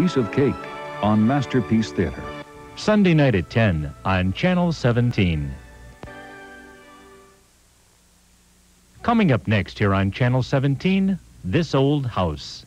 piece of cake on Masterpiece Theater. Sunday night at 10 on Channel 17. Coming up next here on Channel 17, This Old House.